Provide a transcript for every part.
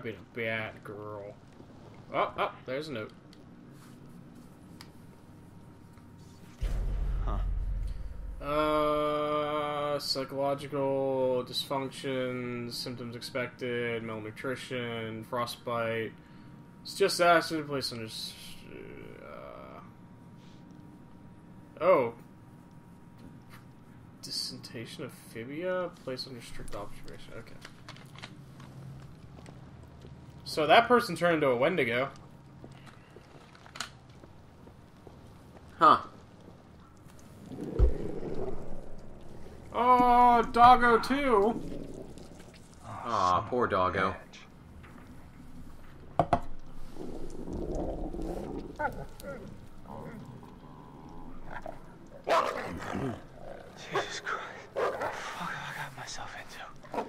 I've been a bad girl. Oh, oh, there's a note. Huh. Uh, psychological dysfunction, symptoms expected, malnutrition, frostbite. It's just acid place under. Uh, oh. Dissentation of fibia placed under strict observation. Okay. So that person turned into a Wendigo. Huh. Oh, doggo too. Aw, poor doggo. Jesus Christ. What the fuck have I got myself into?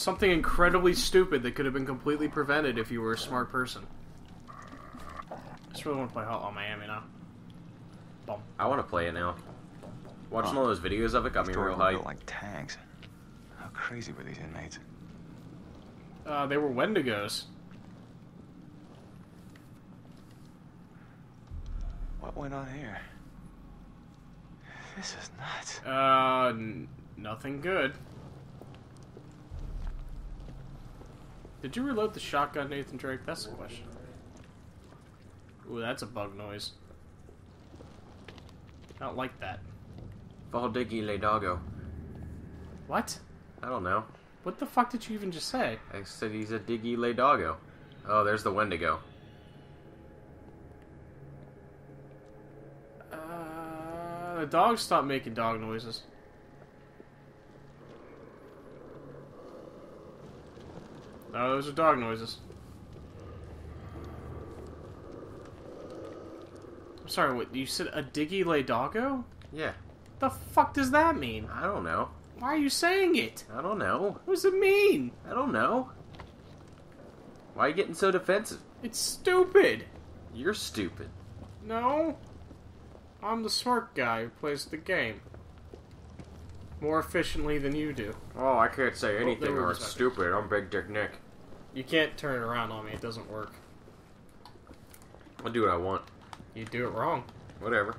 Something incredibly stupid that could have been completely prevented if you were a smart person. I just really want to play Hotline Miami now. Bum. I want to play it now. Watching all those videos of it got me real were built hyped. like tanks. How crazy were these inmates? Uh, they were Wendigos. What went on here? This is nuts. Uh, n- nothing good. Did you reload the shotgun, Nathan Drake? That's the question. Ooh, that's a bug noise. I don't like that. Valdiggy le doggo. What? I don't know. What the fuck did you even just say? I said he's a diggy le doggo. Oh, there's the Wendigo. Uh, the dog stopped making dog noises. No, those are dog noises. I'm sorry, what, you said a diggy lay doggo? Yeah, The fuck does that mean? I don't know. Why are you saying it? I don't know. What does it mean? I don't know. Why are you getting so defensive? It's stupid. You're stupid. No. I'm the smart guy who plays the game. More efficiently than you do. Oh, I can't say oh, anything were or it's stupid. I'm Big Dick Nick. You can't turn it around on me, it doesn't work. I'll do what I want. You do it wrong. Whatever.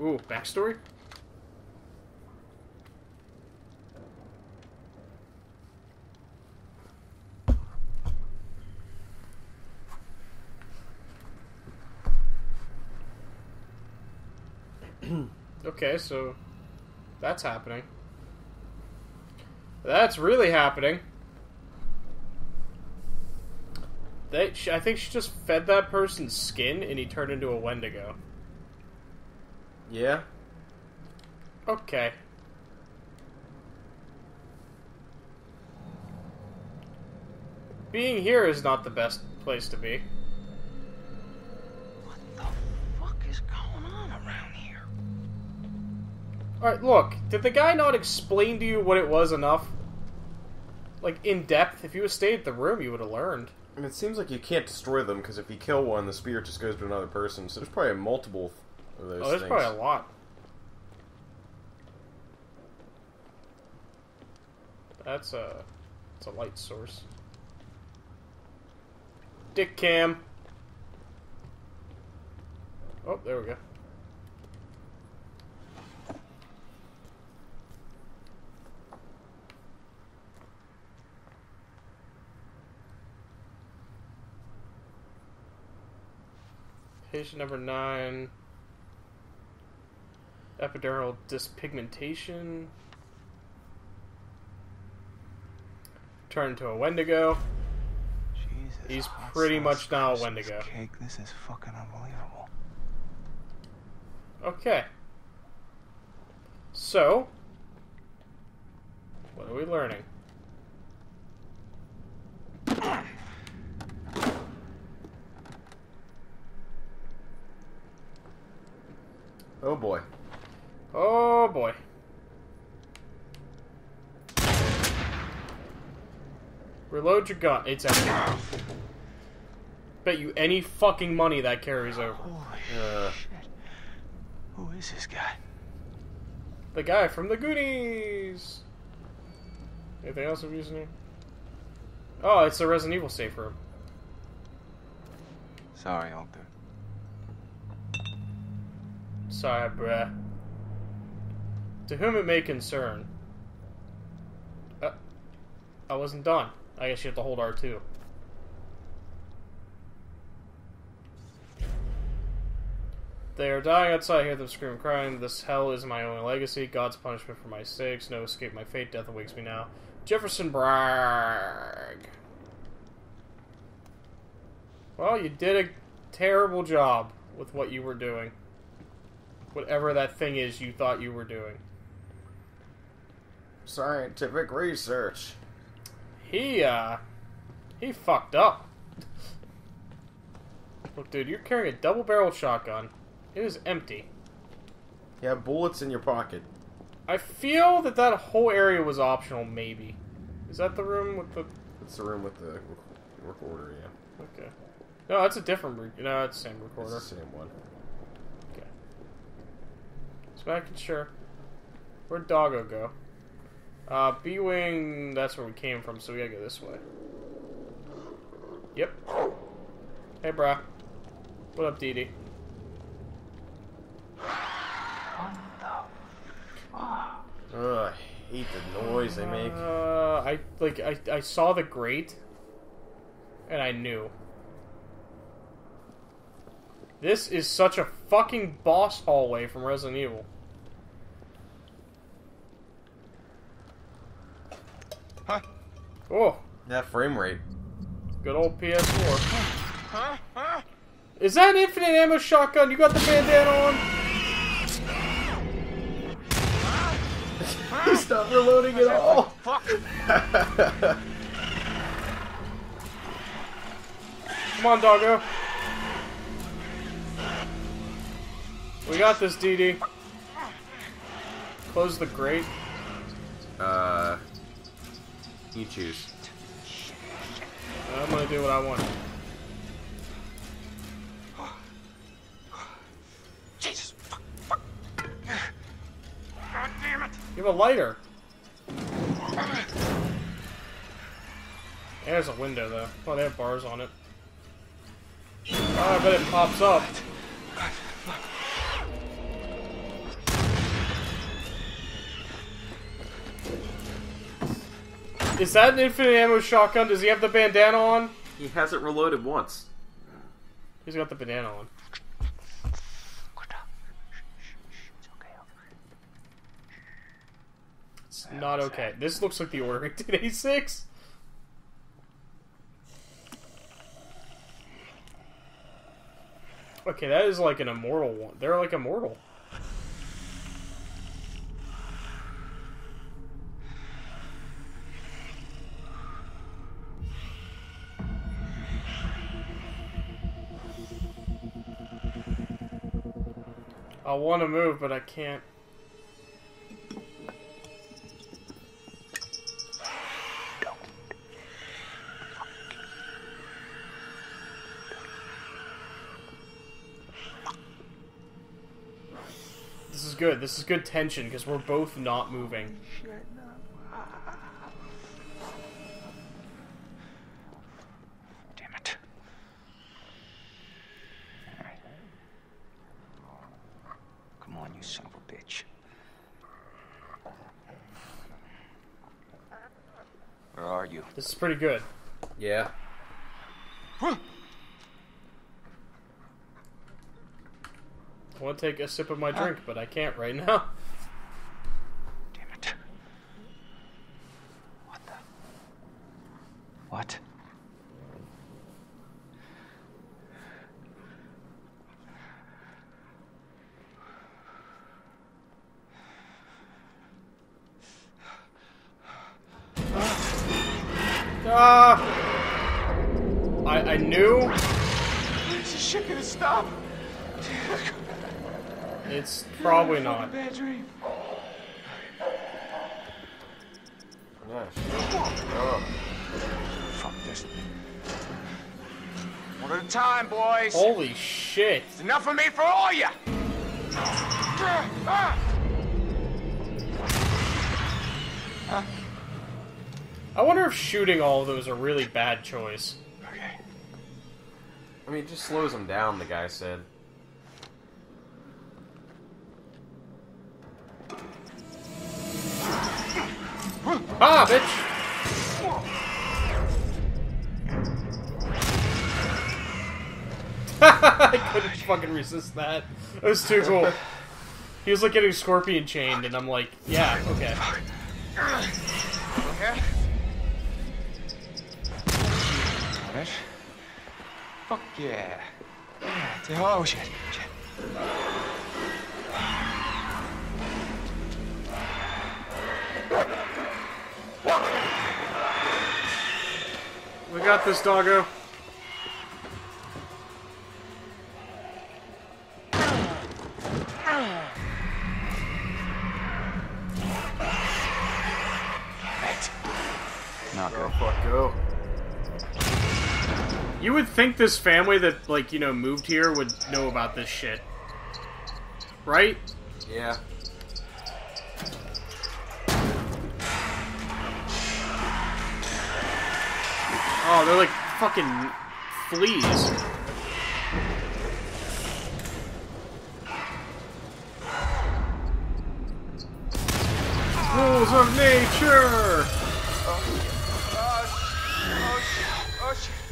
Ooh, backstory? okay, so that's happening. That's really happening. They, I think she just fed that person's skin and he turned into a Wendigo. Yeah? Okay. Being here is not the best place to be. Alright, look, did the guy not explain to you what it was enough? Like, in depth? If you had stayed at the room, you would have learned. And it seems like you can't destroy them because if you kill one, the spirit just goes to another person. So there's probably a multiple of those Oh, there's things. probably a lot. That's a, it's a light source. Dick cam. Oh, there we go. Number nine. Epidural dyspigmentation. Turn to a Wendigo. Jesus. He's pretty much now a Wendigo. Cake. This is fucking unbelievable. Okay. So, what are we learning? Oh boy. Oh boy. Reload your gun. It's empty. Bet you any fucking money that carries over. Holy Uh, shit. Who is this guy? The guy from the Goonies. Anything else I'm using here? Oh, it's a Resident Evil safe room. Sorry, Alter. Sorry, bruh. To whom it may concern. Uh, I wasn't done. I guess you have to hold R2. They are dying outside. I hear them scream, crying. This hell is my only legacy. God's punishment for my sakes. No escape my fate. Death awakes me now. Jefferson Bragg. Well, you did a terrible job with what you were doing. Whatever that thing is you thought you were doing. Scientific research. He, uh, he fucked up. Look, dude, you're carrying a double barrel shotgun. It is empty. You have bullets in your pocket. I feel that that whole area was optional, maybe. Is that the room with the. It's the room with the rec- recorder, yeah. Okay. No, that's a different. Re- no, it's the same It's recorder. the same one. Just making sure. Where'd Doggo go? Uh, B Wing, that's where we came from, so we gotta go this way. Yep. Hey, brah. What up, Dee Dee? Ugh, I hate the noise they make. Uh, I like I I saw the grate, and I knew. This is such a fucking boss hallway from Resident Evil. Huh? Oh, That frame rate. good old PS4. Huh? Huh? Is that an infinite ammo shotgun? You got the bandana on? He's not reloading at all. Fuck! Come on, doggo. We got this, Dee Dee. Close the grate. uh, you choose. I'm gonna do what I want. Jesus! Fuck! Fuck! God damn it! You have a lighter. There's a window, though. Oh, they have bars on it. Oh, I bet it pops up. Is that an infinite ammo shotgun? Does he have the bandana on? He hasn't reloaded once. He's got the bandana on. It's Not okay. This looks like the Order 1886. Okay, that is like an immortal one. They're like immortal. I want to move, but I can't. This is good. This is good tension because we're both not moving. Damn it. Come on, you son of a bitch. Where are you? This is pretty good. Yeah. I want to take a sip of my ah. drink, but I can't right now. Damn it. What the? What? Ah! I I knew Is this shit gonna stop? it's probably not. Bad dream. Nice. Oh. Fuck this. One at a time, boys. Holy shit! It's enough of me for all you. Ah! I wonder if shooting all of those a really bad choice. Okay. I mean, it just slows him down, the guy said. Ah, bitch! I couldn't fucking resist that. It was too cool. He was like getting scorpion chained, and I'm like, yeah. Okay. It. Fuck yeah. Yeah. Oh shit. shit. We got this, doggo. Think this family that, like, you know, moved here would know about this shit. Right? Yeah. Oh, they're like fucking fleas. Rules of nature! Oh shit. Oh shit.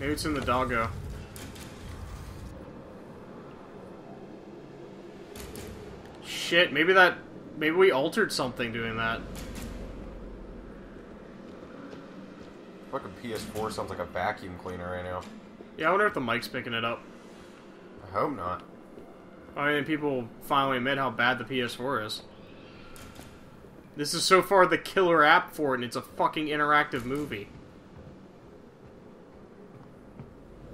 Maybe it's in the doggo. Shit, maybe that. Maybe we altered something doing that. Fucking PS4 sounds like a vacuum cleaner right now. Yeah, I wonder if the mic's picking it up. I hope not. I mean, people finally admit how bad the PS4 is. This is so far the killer app for it, and it's a fucking interactive movie.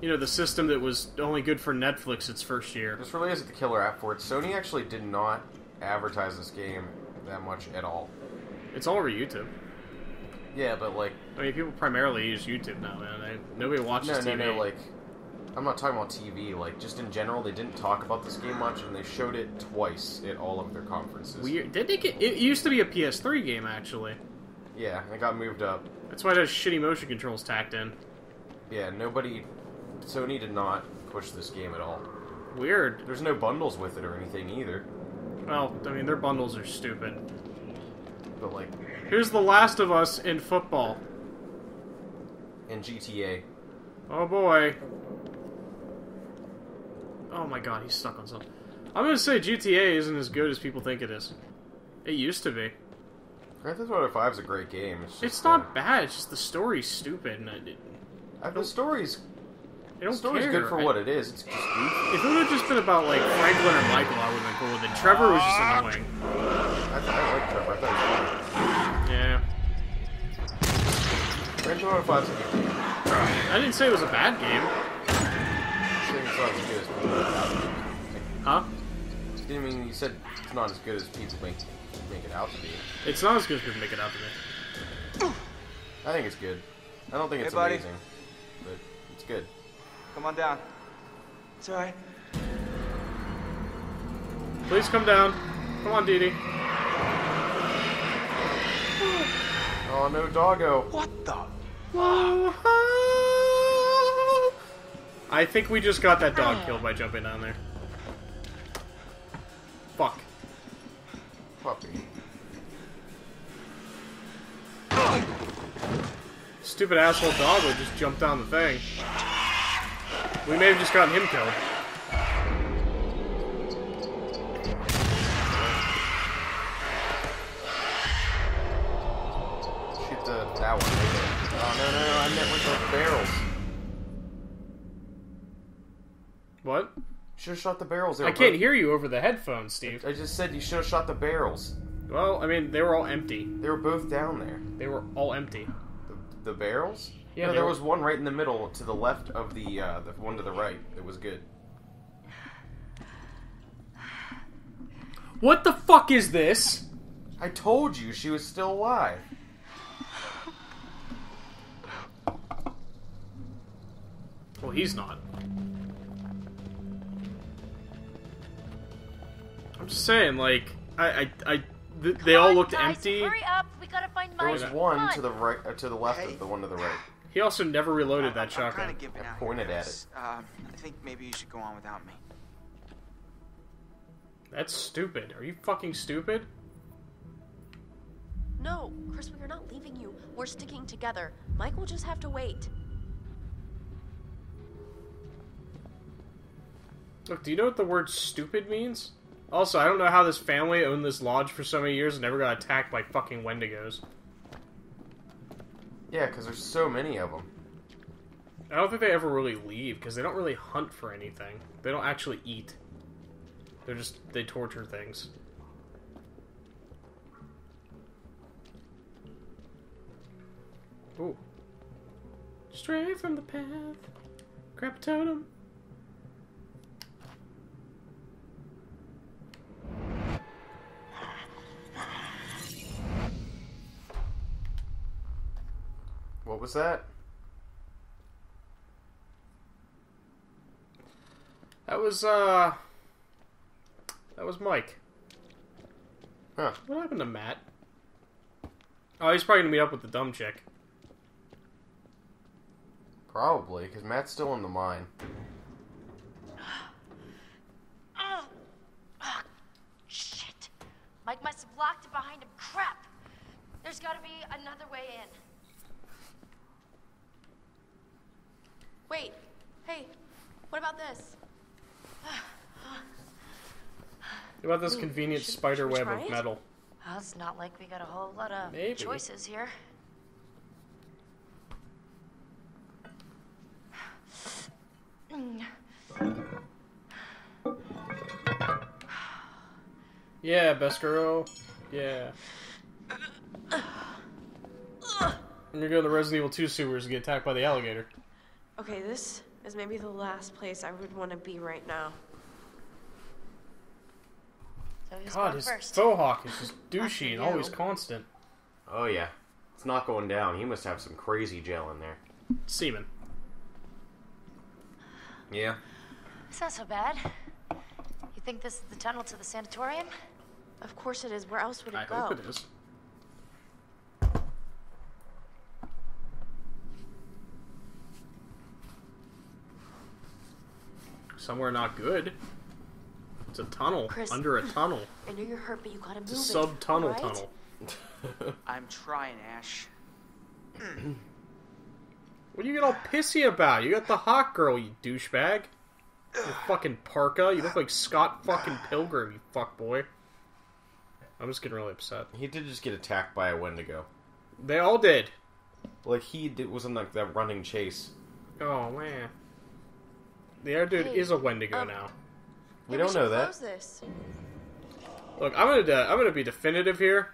You know, the system that was only good for Netflix its first year. This really isn't the killer app for it. Sony actually did not advertise this game that much at all. It's all over YouTube. Yeah, but like, I mean, people primarily use YouTube now, man. They, nobody watches no, TV. no, no, like, I'm not talking about TV. Like, just in general, they didn't talk about this game much, and they showed it twice at all of their conferences. Weird. Did they get? It used to be a PS3 game, actually. Yeah, it got moved up. That's why it has shitty motion controls tacked in. Yeah, nobody. Sony did not push this game at all. Weird. There's no bundles with it or anything either. Well, I mean, their bundles are stupid. But like, Here's The Last of Us in football. in GTA, Oh boy. Oh my god, he's stuck on something. I'm gonna say GTA isn't as good as people think it is. It used to be. Grand Theft Auto 5 is a great game. It's, It's uh, not bad. It's just the story's stupid, and I, it, uh, the story's I the don't story's care. good for I- what it is. It's just goofy. If it would have just been about like Franklin or Michael, I would have been cool with it. Trevor was just annoying. I, th- I like Trevor. I thought Yeah. it was fun. Grand Theft oh Auto 5 a good game. I didn't say it was a bad game. I think it's not as good as people. Huh? I mean, you said it's not as good as people make make it out to be. It's not as good as people make it out to be. I think it's good. I don't think it's Hey, buddy. amazing, but it's good. Come on down. It's alright. Please come down. Come on, Dee Dee. Oh no, doggo! What the? I think we just got that dog ah. killed by jumping down there. Fuck. Puppy. Stupid asshole dog would just jump down the thing. We may have just gotten him killed. Shoot the that one. Right. Oh no, no, no! I meant with those barrels. What? Should have shot the barrels. They I can't hear you over the headphones, Steve. I just said you should have shot the barrels. Well, I mean, they were all empty. They were both down there. They were all empty. The, the barrels? Yeah, No, there were- was one right in the middle to the left of the uh, the one to the right. It was good. What the fuck is this? I told you she was still alive. Well, he's not. I'm just saying, like, I, I, I th- Come they all on, looked guys, empty. Hurry up! We gotta find There Mike. was Yeah. Come one on. to the right, uh, to the left Hey. of the one to the right. He also never reloaded I'm- that I'm, shotgun. kind of giving I out. pointed here, at it. Um, I think maybe you should go on without me. That's stupid. Are you fucking stupid? No, Chris, we are not leaving you. We're sticking together. Mike will just have to wait. Look, do you know what the word stupid means? Also, I don't know how this family owned this lodge for so many years and never got attacked by fucking Wendigos. Yeah, because there's so many of them. I don't think they ever really leave because they don't really hunt for anything. They don't actually eat. They're just they torture things. Ooh. Stray from the path. Grab a totem. What was that? That was uh That was Mike. Huh. What happened to Matt? Oh, he's probably gonna meet up with the dumb chick. Probably, because Matt's still in the mine. Oh. Ah, shit. Mike must have locked it behind him. Crap. There's gotta be another way in. Wait. Hey, what about this? What about this Ooh, convenient should- spider should we web try of it? metal? Well, it's not like we got a whole lot of Maybe. choices here. Yeah, best girl. Yeah. And you're going to go the Resident Evil 2 sewers and get attacked by the alligator. Okay, this is maybe the last place I would want to be right now. So who's God, going his first? Fohawk is just douchey and always constant. Oh, yeah. It's not going down. He must have some crazy gel in there. Seaman. Yeah. It's not so bad. You think this is the tunnel to the sanatorium? Of course it is. Where else would it I go? hope it is. Somewhere not good. It's a tunnel Chris. under a tunnel. I know you're hurt, but you gotta move It's a sub tunnel alright? tunnel. I'm trying, Ash. What do you get all pissy about? You got the hot girl, you douchebag. You fucking parka. You look like Scott fucking Pilgrim, you fuck boy. I'm just getting really upset. he did just get attacked by a Wendigo. They all did. Like, he did, was in, like, that running chase. Oh man. The air dude Hey, is a Wendigo um, now. We Yeah, don't should know that. close this. Look, I'm gonna uh, I'm gonna be definitive here.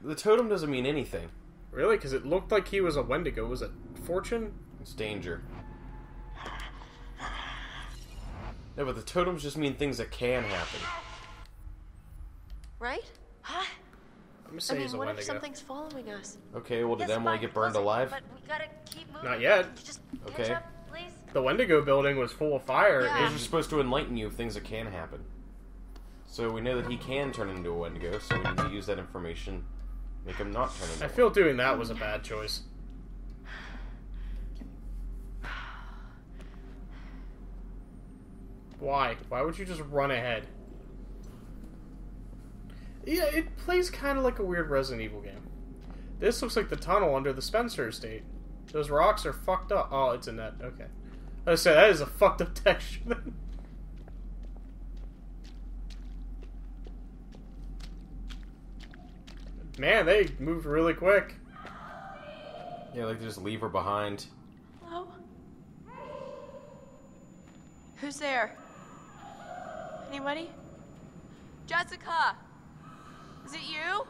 The totem doesn't mean anything. Really, because it looked like he was a Wendigo. Was it Fortune? It's danger. No, but the totems just mean things that can happen. Right? Huh? I'm gonna I say mean, he's a what if something's following us? Okay, well, did Yes, Emily get burned close alive? But we gotta keep moving. Not yet. Can you catch Okay. Up, please. The Wendigo building was full of fire. Yeah. It Those are supposed to enlighten you of things that can happen. So we know that he can turn into a Wendigo, so we need to use that information, make him not turn into I feel doing that was a bad choice. Why? Why would you just run ahead? Yeah, it plays kind of like a weird Resident Evil game. This looks like the tunnel under the Spencer estate. Those rocks are fucked up. Oh, it's a net. Okay. I said that is a fucked up texture. Man, they moved really quick. Yeah, like just leave her behind. Hello? Who's there? Anybody? Jessica! Is it you?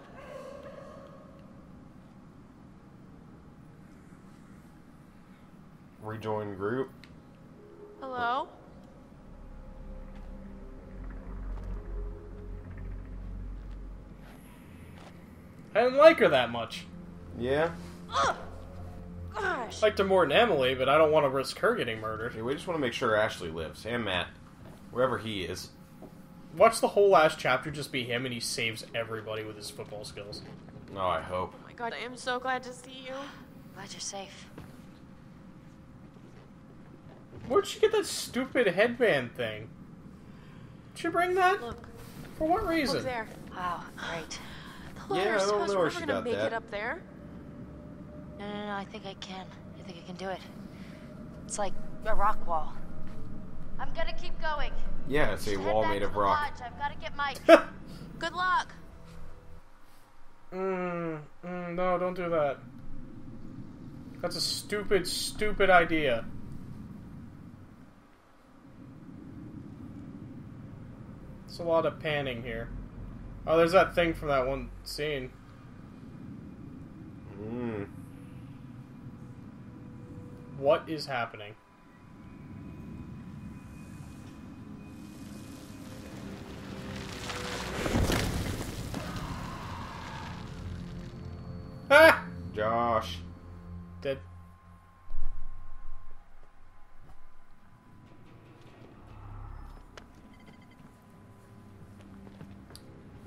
Rejoin group. Hello? I didn't like her that much. Yeah. Gosh! Liked her more than Emily, but I don't want to risk her getting murdered. Okay, we just want to make sure Ashley lives and Matt, wherever he is. watch the whole last chapter just be him and he saves everybody with his football skills. No, I hope. Oh my god, I am so glad to see you. Glad you're safe. Where'd she get that stupid headband thing? Did she bring that? Look, For what reason? look there. Wow, great. The Yeah, I ladder don't suppose know we're where never she gonna got make that. it up there. No, no, no, I think I can. I think I can do it. It's like a rock wall. I'm gonna keep going. Yeah, it's a Head wall back made to of the rock. lodge. I've gotta get Mike. Good luck. mm, mm, no, don't do that. That's a stupid, stupid idea. It's a lot of panning here. Oh, there's that thing from that one scene. Mm. What is happening? Ah! Josh. Dead.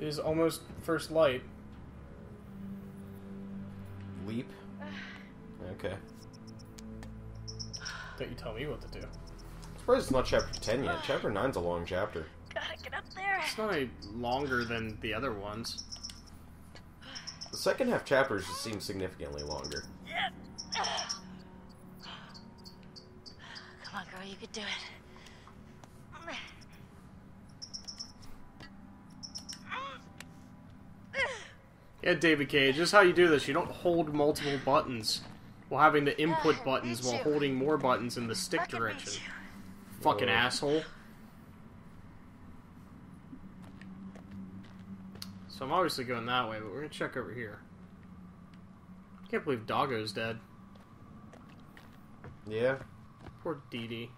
Is almost first light. Leap. Okay. Don't you tell me what to do. I'm surprised it's not chapter 10 yet. Chapter 9's a long chapter. Gotta get up there. It's not any longer than the other ones. The second half chapters just seem significantly longer. Come on, girl, you could do it. Yeah, David Cage, this is how you do this. You don't hold multiple buttons while having the input buttons while holding more buttons in the stick I can beat direction. Fucking Whoa. asshole. So I'm obviously going that way, but we're gonna check over here. I can't believe Doggo's dead. Yeah. Poor Dee Dee.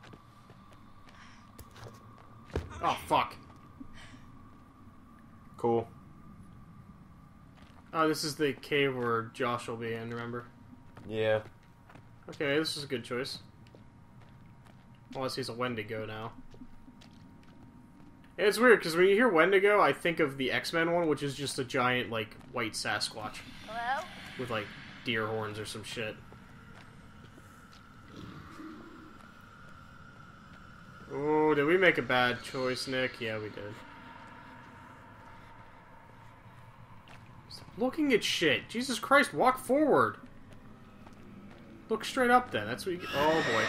Oh, fuck. Cool. Oh, this is the cave where Josh will be in, remember? Yeah. Okay, this is a good choice. Unless he's a Wendigo now. Yeah, It's weird, because when you hear Wendigo, I think of the X-Men one, which is just a giant, like, white Sasquatch Hello? with, like, deer horns or some shit. Oh, did we make a bad choice, Nick? Yeah, we did. Looking at shit. Jesus Christ, walk forward. Look straight up then. That's what you get. Oh boy.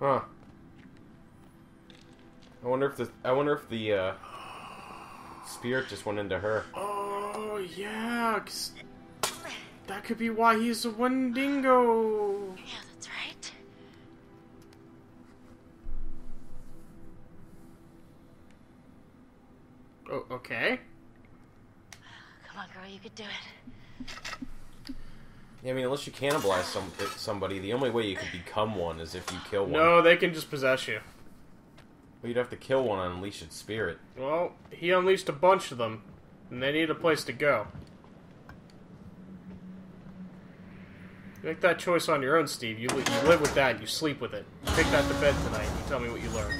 Huh. I wonder if the I wonder if the uh, spirit just went into her. Oh yeah, 'cause that could be why he's a Wendigo. Okay. Come on, girl, you could do it. Yeah, I mean, unless you cannibalize some somebody, the only way you could become one is if you kill one. No, they can just possess you. But you'd have to kill one and unleash its spirit. Well, he unleashed a bunch of them, and they need a place to go. Make that choice on your own, Steve. You, li- you live with that, you sleep with it. Take that to bed tonight, and you tell me what you learned.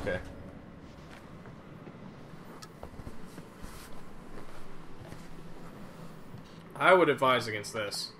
Okay. I would advise against this.